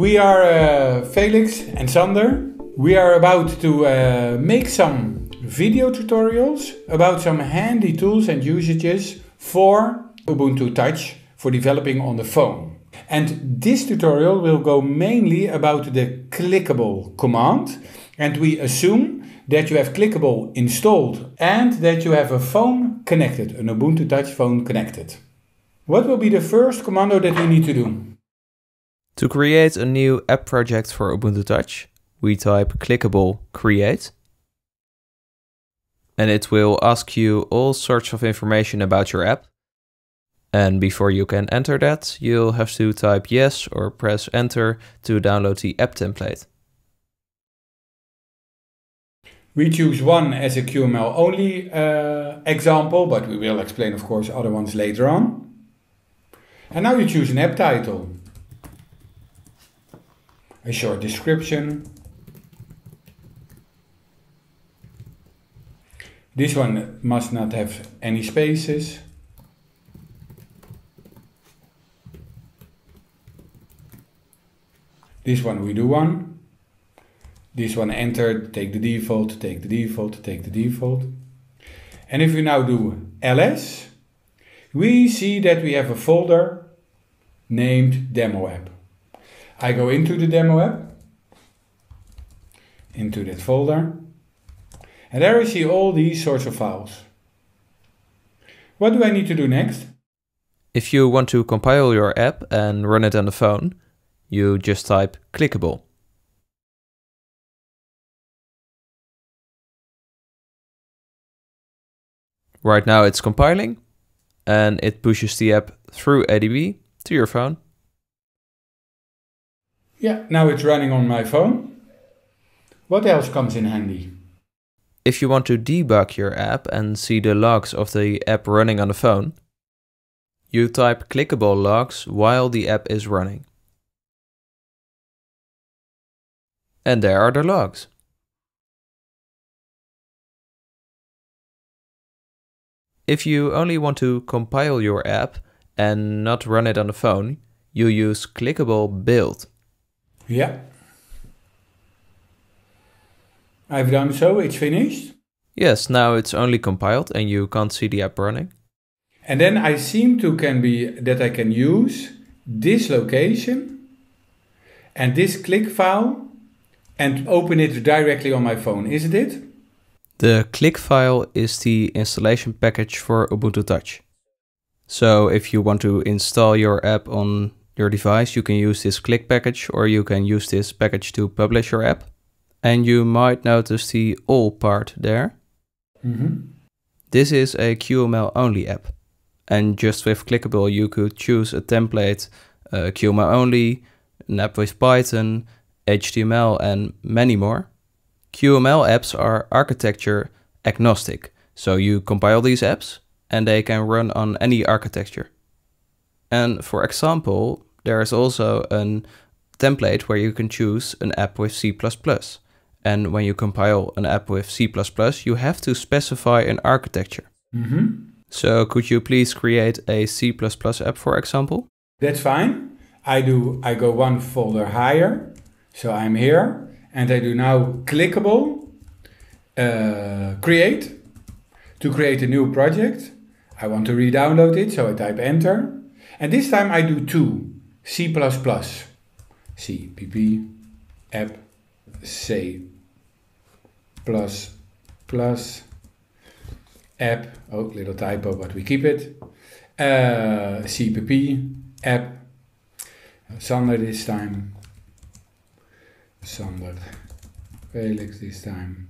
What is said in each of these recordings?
We are uh, Felix and Sander. We are about to uh, make some video tutorials about some handy tools and usages for Ubuntu Touch for developing on the phone. And this tutorial will go mainly about the clickable command and we assume that you have clickable installed and that you have a phone connected, an Ubuntu Touch phone connected. What will be the first commando that we need to do? To create a new app project for Ubuntu Touch, we type clickable create. And it will ask you all sorts of information about your app. And before you can enter that, you'll have to type yes or press enter to download the app template. We choose one as a QML only uh, example, but we will explain, of course, other ones later on. And now you choose an app title, a short description, This one must not have any spaces. This one we do one. This one enter, take the default, take the default, take the default. And if we now do ls, we see that we have a folder named demo app. I go into the demo app, into that folder, and there I see all these sorts of files. What do I need to do next? If you want to compile your app and run it on the phone, you just type clickable. Right now it's compiling and it pushes the app through ADB to your phone. Yeah, now it's running on my phone. What else comes in handy? If you want to debug your app and see the logs of the app running on the phone, you type clickable logs while the app is running. And there are the logs. If you only want to compile your app and not run it on the phone, you use clickable build. Yeah. I've done so, it's finished. Yes, now it's only compiled and you can't see the app running. And then I seem to can be that I can use this location and this click file and open it directly on my phone, isn't it? The click file is the installation package for Ubuntu Touch. So if you want to install your app on your device, you can use this click package or you can use this package to publish your app and you might notice the all part there. Mm -hmm. This is a QML only app. And just with Clickable, you could choose a template, uh, QML only, an app with Python, HTML, and many more. QML apps are architecture agnostic. So you compile these apps and they can run on any architecture. And for example, there is also a template where you can choose an app with C++. And when you compile an app with C++, you have to specify an architecture. Mm -hmm. So could you please create a C++ app, for example? That's fine. I do. I go one folder higher. So I'm here, and I do now clickable uh, create to create a new project. I want to re-download it, so I type enter. And this time I do two C++. C, pp, app, C plus plus app, oh, little typo, but we keep it. Uh, CPP, app, Sander this time, Sander, Felix this time,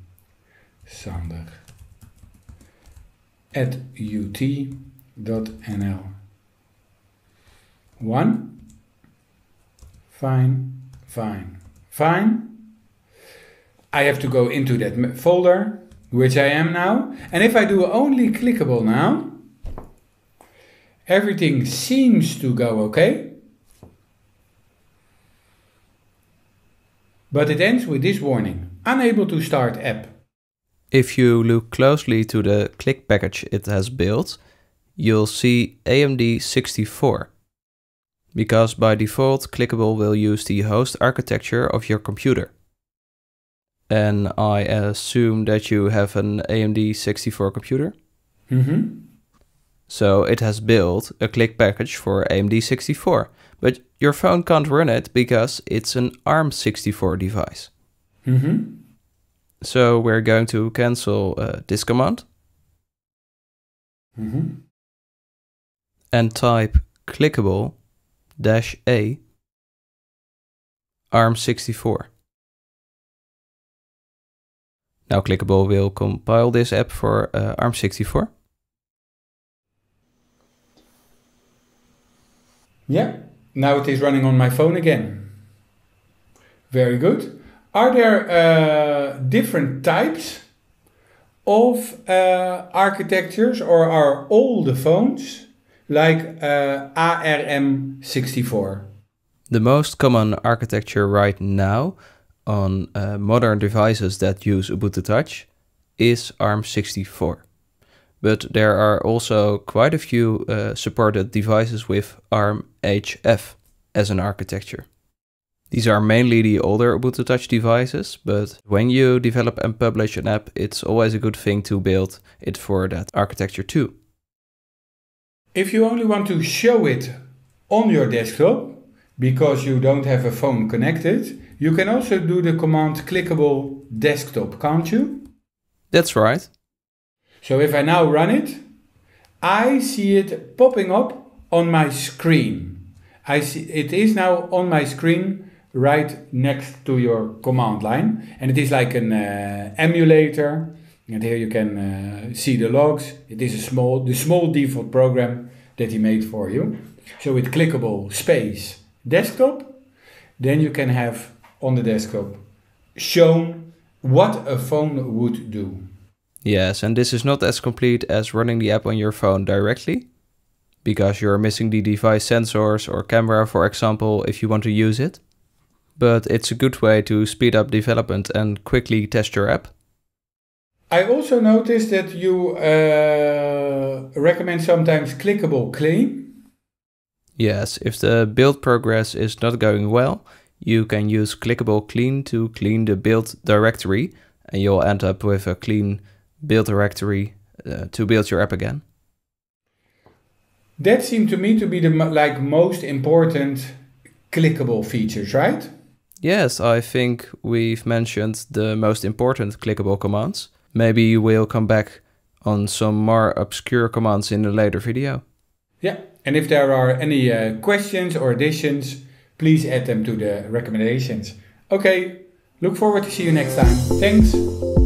Sander, at ut.nl. One, fine, fine, fine. I have to go into that folder, which I am now. And if I do only clickable now, everything seems to go okay. But it ends with this warning, unable to start app. If you look closely to the click package it has built, you'll see AMD64. Because by default Clickable will use the host architecture of your computer. And I assume that you have an AMD 64 computer. Mm-hmm. So it has built a click package for AMD 64, but your phone can't run it because it's an ARM64 device. Mm-hmm. So we're going to cancel uh, this command Mm-hmm. and type clickable dash a ARM64. Now clickable will compile this app for uh, ARM64. Yeah, now it is running on my phone again. Very good. Are there uh, different types of uh, architectures or are all the phones like uh, ARM64? The most common architecture right now on uh, modern devices that use Ubuntu Touch is ARM64. But there are also quite a few uh, supported devices with ARM HF as an architecture. These are mainly the older Ubuntu Touch devices, but when you develop and publish an app, it's always a good thing to build it for that architecture too. If you only want to show it on your desktop because you don't have a phone connected, you can also do the command clickable desktop, can't you? That's right. So if I now run it, I see it popping up on my screen. I see it is now on my screen right next to your command line and it is like an uh, emulator and here you can uh, see the logs. It is a small the small default program that he made for you. So with clickable space desktop, then you can have on the desktop shown what a phone would do. Yes, and this is not as complete as running the app on your phone directly, because you're missing the device sensors or camera, for example, if you want to use it. But it's a good way to speed up development and quickly test your app. I also noticed that you uh, recommend sometimes clickable clean. Yes, if the build progress is not going well, you can use clickable clean to clean the build directory, and you'll end up with a clean build directory uh, to build your app again. That seemed to me to be the like most important clickable features, right? Yes, I think we've mentioned the most important clickable commands. Maybe we'll come back on some more obscure commands in a later video. Yeah. And if there are any uh, questions or additions, please add them to the recommendations. Okay. Look forward to see you next time. Thanks.